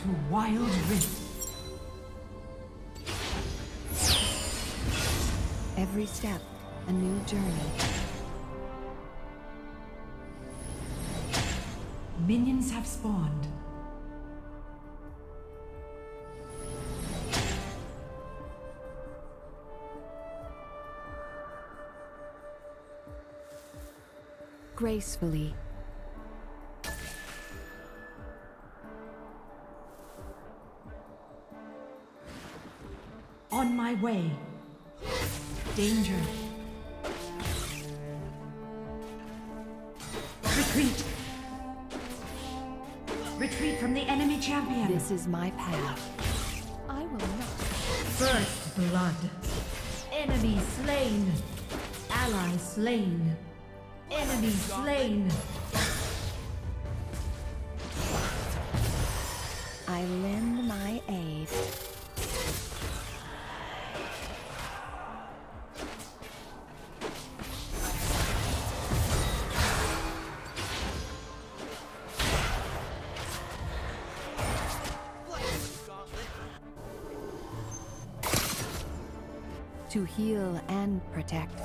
to Wild Rift. Every step, a new journey. Minions have spawned. Gracefully. Way. Danger. Retreat. Retreat from the enemy champion. This is my path. I will not. First blood. Enemy slain. Ally slain. Enemy slain. I lend my aid. Heal and protect.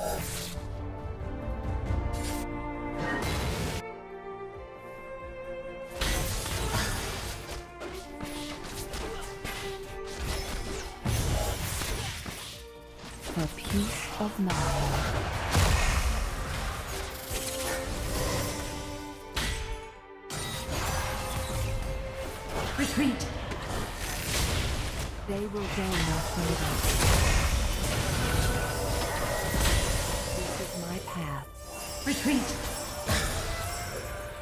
For peace of mind. Retreat. They will go no further. Path. Retreat.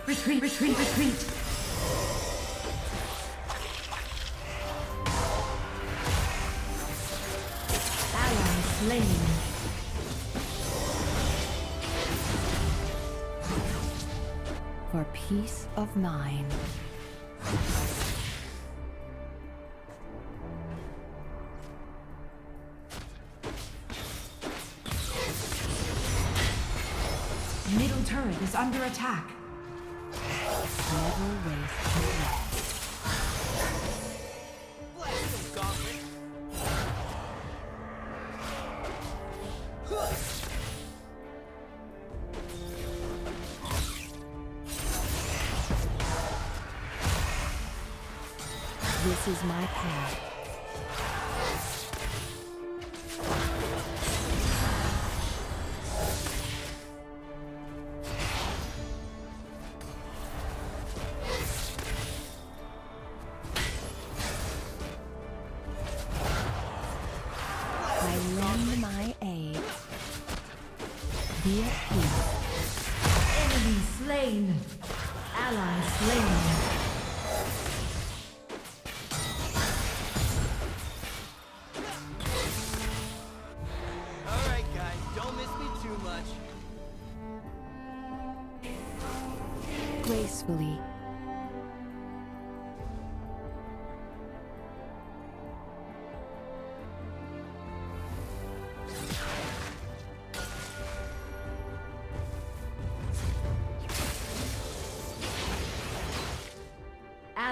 Retreat, retreat, retreat. Ally slain. For peace of mind. Under attack. Never waste. This is my path. Ally slain.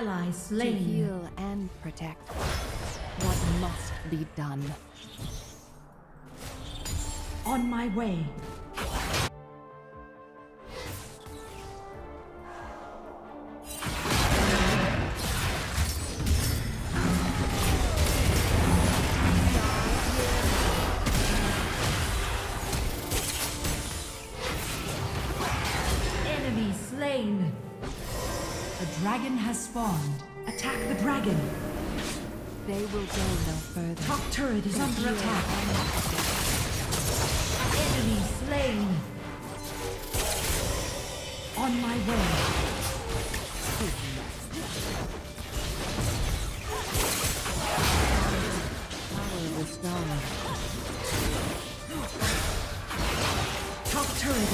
Ally To heal and protect. What must be done? On my way. On my way.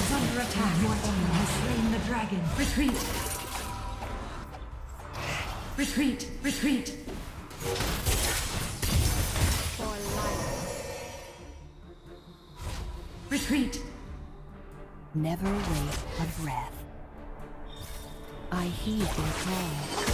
Under attack. Your enemy has slain the dragon. Retreat. Retreat. Retreat. Retreat. Never waste a breath. I heed their call.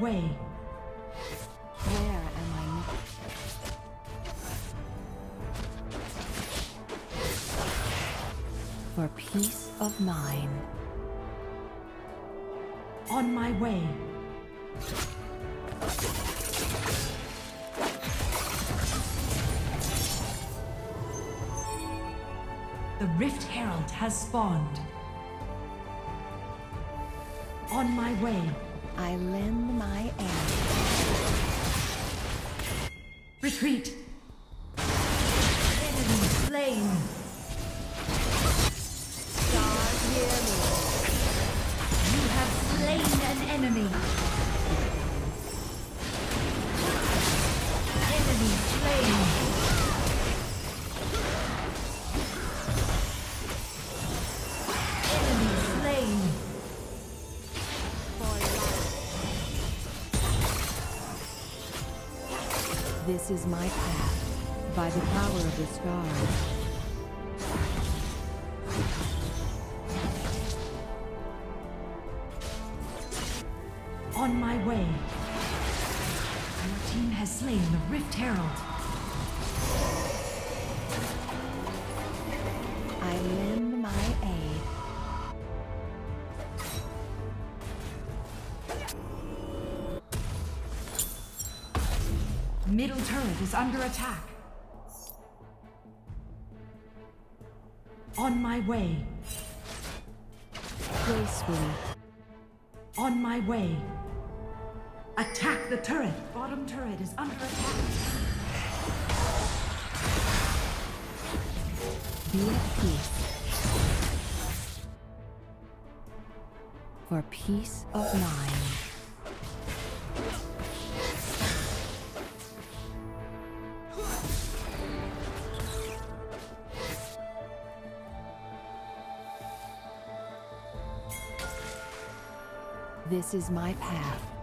Way. Where am I? mi- For peace of mind. On my way. The Rift Herald has spawned. On my way. I lend my aid. Retreat. Enemy slain. You have slain an. Enemy This is my path, by the power of the stars. On my way. Your team has slain the Rift Herald. Middle turret is under attack. On my way. Gracefully, On my way. Attack the turret. Bottom turret is under attack. be at peace. For peace of mind. This is my path.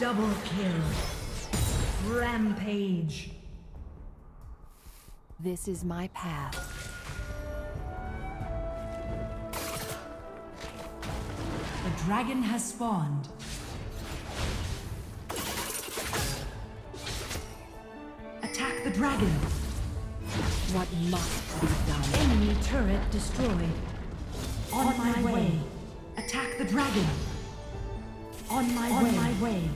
Double kill. Rampage. This is my path. The dragon has spawned. Attack the dragon. What must be done? Enemy turret destroyed. On, my, way. Attack the dragon. On my way. On my way.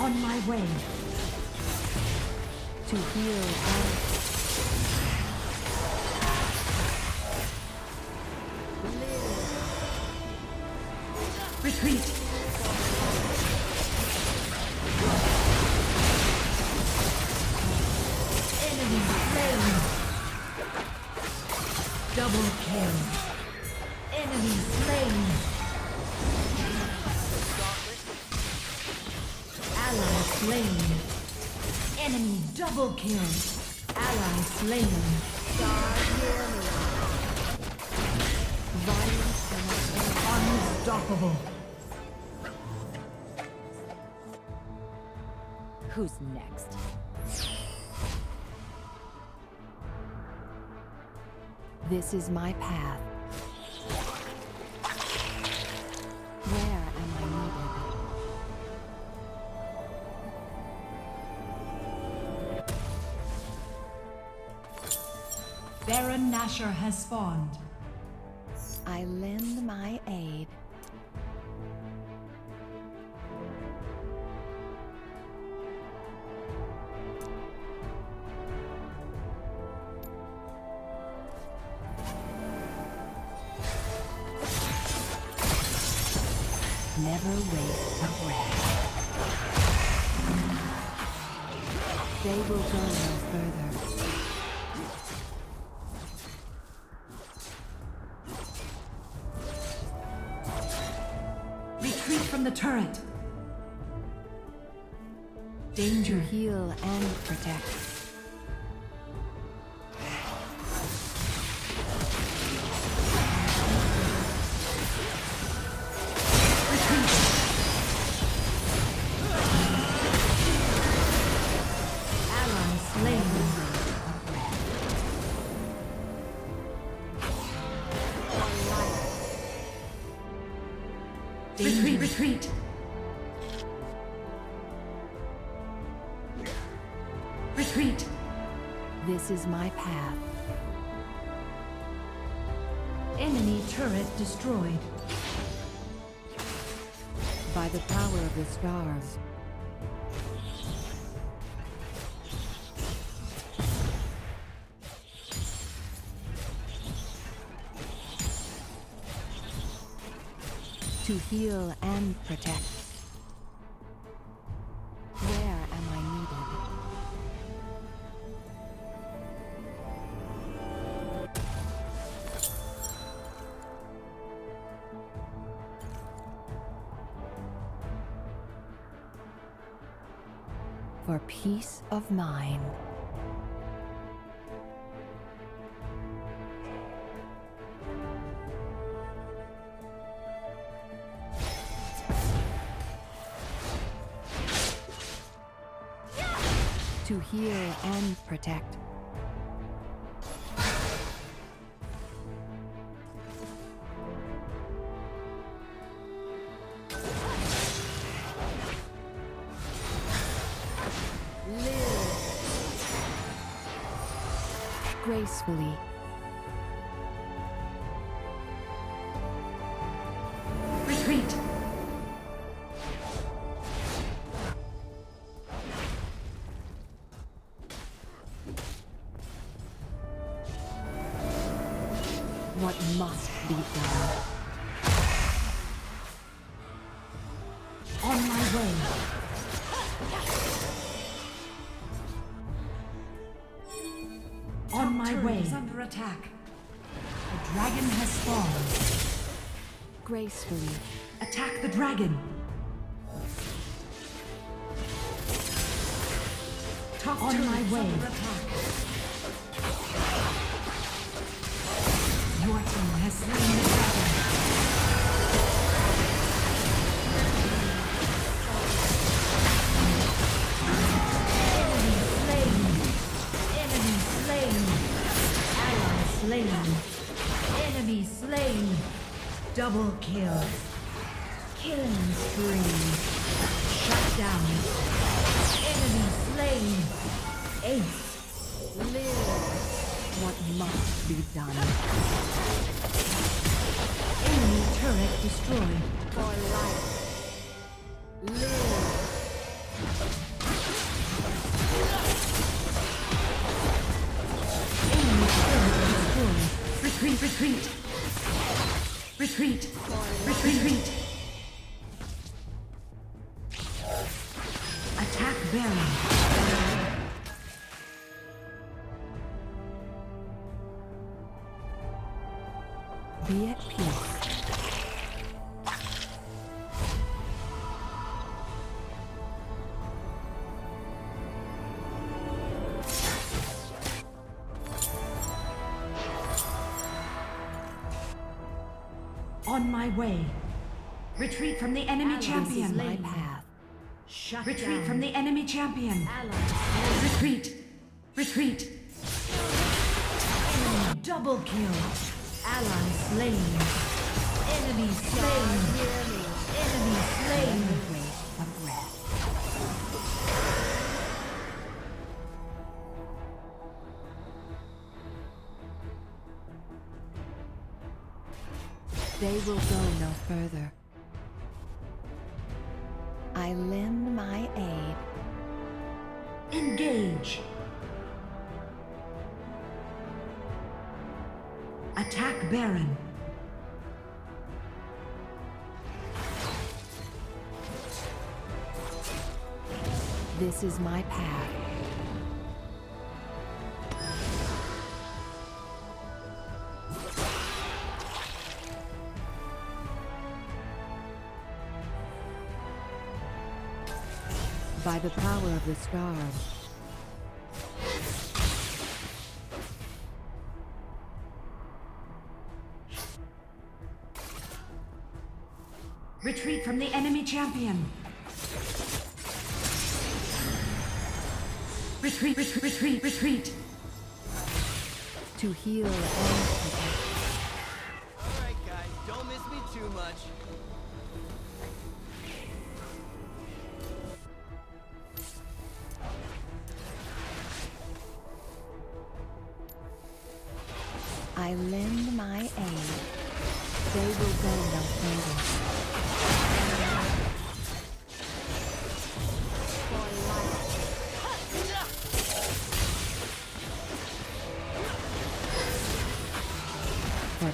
On my way. To heal and slain. Enemy double kill. Ally slain. violence cannot Unstoppable. Who's next? This is my path. Baron Nashor has spawned. I lend my aid. Retreat from the turret. Danger. To heal and protect. Retreat. This is my path. Enemy turret destroyed. By the power of the stars. To heal and protect. For peace of mind. Gracefully. Retreat. What must be done. On my way. My way. is under attack. The dragon has spawned. Gracefully. Attack the dragon. Top on my way. Your team has slain the dragon. Enemy slain. Enemy slain. Slain. Enemy slain. Double kill. Killing spree. Shut down. Enemy slain. Ace. Live. What must be done. Enemy turret destroyed. For life. Live. Retreat, retreat. Retreat. Retreat, retreat. Attack Baron. Be at peace. From the enemy This champion. my path. Shut Retreat from the enemy champion. Retreat. Retreat. Enemy double kill. Ally slain. Enemy slain. Enemy slain. A breath. They will go no further. I lend my aid. Engage! Attack Baron. This is my path. The power of the stars. Retreat from the enemy champion. Retreat, retreat, retreat, retreat. To heal and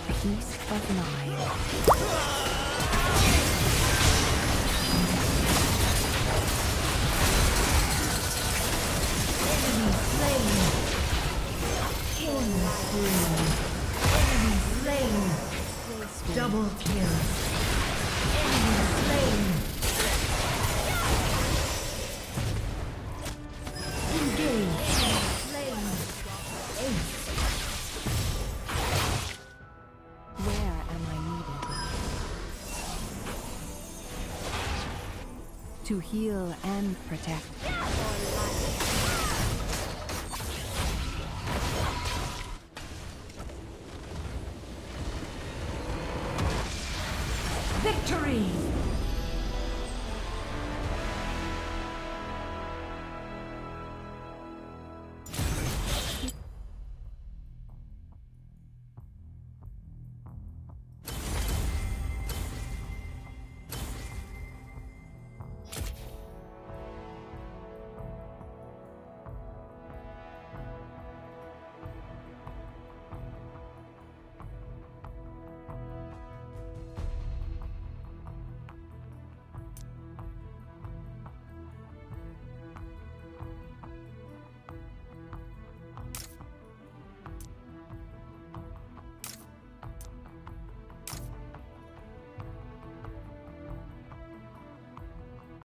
peace of mind. Double kill. Enemy slain. To heal and protect. Victory!